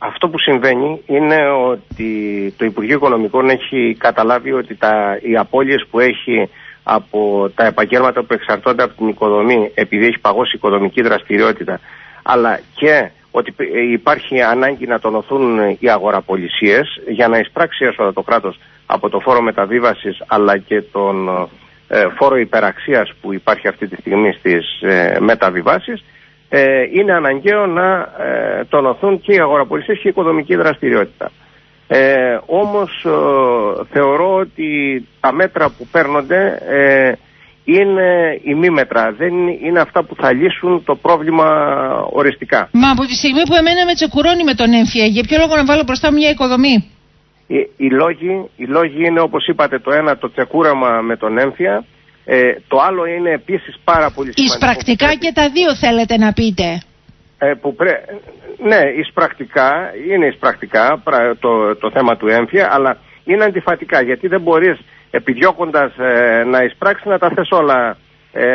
Αυτό που συμβαίνει είναι ότι το Υπουργείο Οικονομικών έχει καταλάβει ότι τα, οι απώλειες που έχει από τα επαγγέλματα που εξαρτώνται από την οικοδομή επειδή έχει παγώσει η οικοδομική δραστηριότητα αλλά και ότι υπάρχει ανάγκη να τονωθούν οι αγοραπολισίες για να εισπράξει έσοδα το κράτος από το φόρο μεταβίβασης αλλά και τον ε, φόρο υπεραξίας που υπάρχει αυτή τη στιγμή στις ε, μεταβιβάσεις ε, είναι αναγκαίο να ε, τονωθούν και οι αγοραπολισίες και η οικοδομική δραστηριότητα. Ε, όμως ε, θεωρώ ότι τα μέτρα που παίρνονται ε, είναι ημίμετρα, δεν είναι αυτά που θα λύσουν το πρόβλημα οριστικά. Μα από τη στιγμή που εμένα με τσεκουρώνει με τον έμφυα, για ποιο λόγο να βάλω μπροστά μια οικοδομή; Οι, οι, λόγοι, οι λόγοι είναι όπως είπατε το ένα το τσεκούραμα με τον έμφυα, ε, το άλλο είναι επίσης πάρα πολύ σημαντικό. Εις πρακτικά και τα δύο θέλετε να πείτε. Ε, που πρέ... Ναι, εις πρακτικά, είναι εις πρακτικά το, το θέμα του έμφυα, αλλά είναι αντιφατικά γιατί δεν μπορείς επιδιώκοντας ε, να εισπράξεις να τα θες όλα, ε,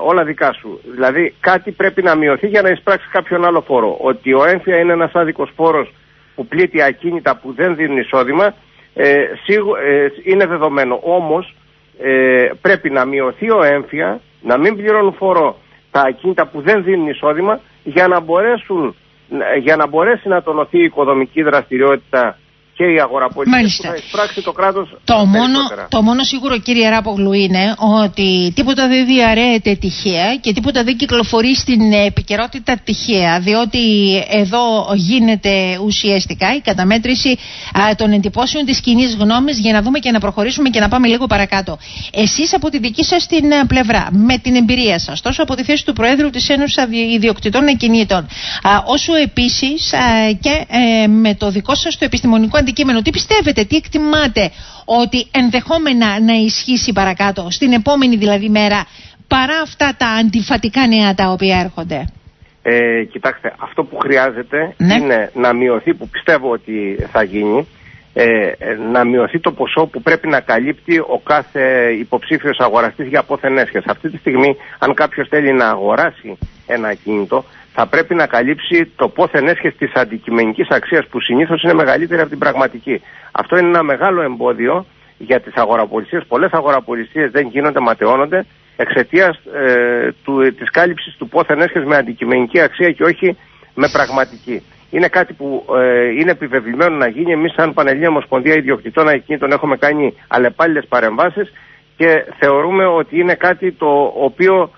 όλα δικά σου. Δηλαδή κάτι πρέπει να μειωθεί για να εισπράξεις κάποιον άλλο φόρο. Ότι ο έμφυα είναι ένας άδικος φόρος που πλήττει ακίνητα που δεν δίνουν εισόδημα ε, σίγου, ε, είναι δεδομένο. Όμως ε, πρέπει να μειωθεί ο έμφυα, να μην πληρώνουν φόρο τα ακίνητα που δεν δίνουν εισόδημα για να, μπορέσουν, για να μπορέσει να τονωθεί η οικοδομική δραστηριότητα και η αγοραπολιτική που θα εισπράξει το κράτος. Το, μόνο, το μόνο σίγουρο, κύριε Ράπογλου, είναι ότι τίποτα δεν διαρρέεται τυχαία και τίποτα δεν κυκλοφορεί στην επικαιρότητα τυχαία. Διότι εδώ γίνεται ουσιαστικά η καταμέτρηση α, των εντυπώσεων της κοινή γνώμης για να δούμε και να προχωρήσουμε και να πάμε λίγο παρακάτω. Εσείς από τη δική σας την πλευρά, με την εμπειρία σας, τόσο από τη θέση του Προέδρου της Ένωσης Ιδιοκτητών Εκκινήτων, όσο επίσης και ε, με το δικό σας το επιστημονικό αντικείμενο. Τι πιστεύετε, τι εκτιμάτε ότι ενδεχόμενα να ισχύσει παρακάτω, στην επόμενη δηλαδή μέρα, παρά αυτά τα αντιφατικά νέα τα οποία έρχονται; Ε, κοιτάξτε, αυτό που χρειάζεται ναι. είναι να μειωθεί, που πιστεύω ότι θα γίνει, ε, να μειωθεί το ποσό που πρέπει να καλύπτει ο κάθε υποψήφιος αγοραστής για πόθεν έσχες. Αυτή τη στιγμή, αν κάποιος θέλει να αγοράσει ένα κινητό, θα πρέπει να καλύψει το πόθεν έσχεση της αντικειμενικής αξίας που συνήθως είναι μεγαλύτερη από την πραγματική. Αυτό είναι ένα μεγάλο εμπόδιο για τις αγοραπολισίες. Πολλές αγοραπολισίες δεν γίνονται, ματαιώνονται εξαιτίας ε, της κάλυψης του πόθεν έσχεση με αντικειμενική αξία και όχι με πραγματική. Είναι κάτι που ε, είναι επιβεβλημένο να γίνει. Εμείς, σαν Πανελλήνια Ομοσπονδία Ιδιοκτητών Ακινήτων, έχουμε κάνει αλλεπάλληλες παρεμβάσεις και θεωρούμε ότι είναι κάτι το οποίο ε,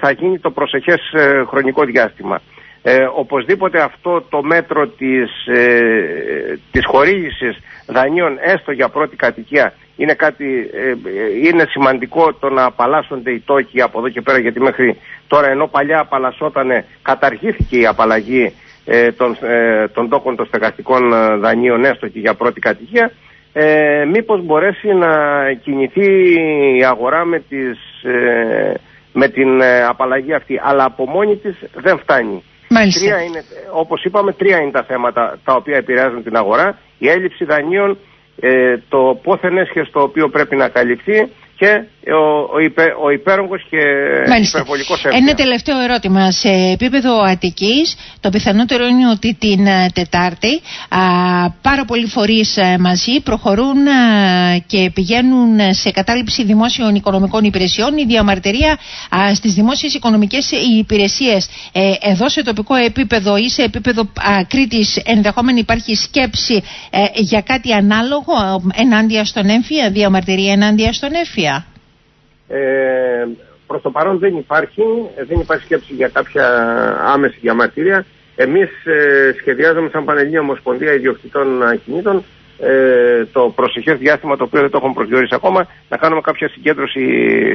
θα γίνει το προσεχές ε, χρονικό διάστημα. Ε, οπωσδήποτε αυτό το μέτρο της, ε, της χορήγησης δανείων έστω για πρώτη κατοικία είναι, κάτι, ε, είναι σημαντικό το να απαλλάσσονται οι τόκοι από εδώ και πέρα γιατί μέχρι τώρα ενώ παλιά απαλλασσότανε καταργήθηκε η απαλλαγή των, των τόκων των στεγαστικών δανείων έστω και για πρώτη κατοικία ε, μήπως μπορέσει να κινηθεί η αγορά με τις με την ε, απαλλαγή αυτή. Αλλά από μόνη της δεν φτάνει. Τρία είναι, όπως είπαμε, τρία είναι τα θέματα τα οποία επηρεάζουν την αγορά. Η έλλειψη δανείων, ε, το πόθεν έσχες το οποίο πρέπει να καλυφθεί και ο, ο, υπε, ο υπέρογκος και Μάλιστα. υπερβολικός Ένα τελευταίο ερώτημα. Σε επίπεδο Αττικής, το πιθανότερο είναι ότι την ε, Τετάρτη α, πάρα πολλοί φορείς ε, μαζί προχωρούν α, και πηγαίνουν σε κατάληψη δημόσιων οικονομικών υπηρεσιών. Η διαμαρτυρία α, στις δημόσιες οικονομικές υπηρεσίες ε, εδώ σε τοπικό επίπεδο ή σε επίπεδο α, Κρήτης ενδεχόμενη υπάρχει σκέψη για κάτι ανάλογο ενάντια στον έμφυα, διαμαρτυρία ενάντια στον έμφυα. Ε, Προς το παρόν δεν υπάρχει, δεν υπάρχει σκέψη για κάποια άμεση διαμαρτυρία. Εμείς ε, σχεδιάζουμε σαν Πανελλήνια Ομοσπονδία Ιδιοκτητών Ακινήτων ε, το προσεχές διάστημα το οποίο δεν το έχουμε προσδιορίσει ακόμα να κάνουμε κάποια συγκέντρωση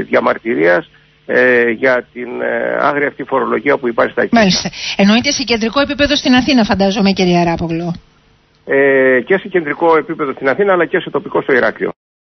διαμαρτυρίας ε, για την ε, άγρια αυτή φορολογία που υπάρχει στα ακίνητα. Μάλιστα. Εννοείται σε κεντρικό επίπεδο στην Αθήνα φαντάζομαι κύριε Αράπογλου. Ε, και σε κεντρικό επίπεδο στην Αθήνα αλλά και σε τοπικό στο Ηράκλειο.